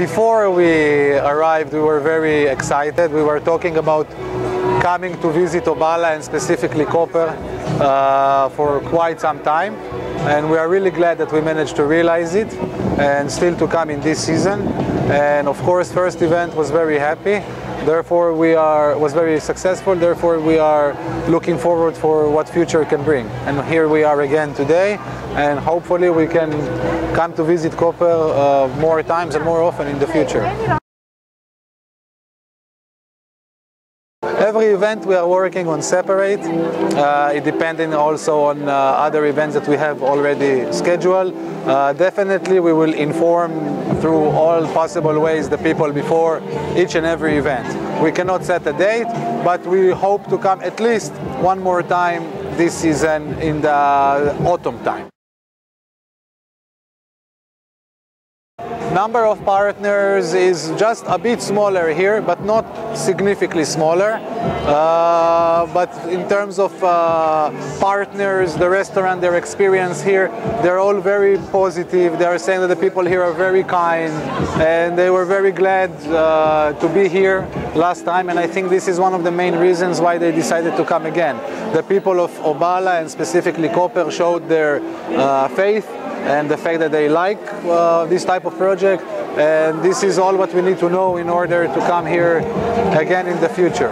Before we arrived, we were very excited. We were talking about coming to visit Obala and specifically Koper uh, for quite some time. And we are really glad that we managed to realize it and still to come in this season. And of course, first event was very happy. Therefore, we are was very successful. Therefore, we are looking forward for what future can bring. And here we are again today, and hopefully we can come to visit Koper uh, more times and more often in the future. Every event we are working on separate, uh, it depending also on uh, other events that we have already scheduled. Uh, definitely we will inform through all possible ways the people before each and every event. We cannot set a date, but we hope to come at least one more time this season in the autumn time. Number of partners is just a bit smaller here, but not significantly smaller. Uh, but in terms of uh, partners, the restaurant, their experience here, they're all very positive. They are saying that the people here are very kind, and they were very glad uh, to be here last time. And I think this is one of the main reasons why they decided to come again. The people of Obala and specifically Koper showed their uh, faith and the fact that they like uh, this type of project. And this is all what we need to know in order to come here again in the future.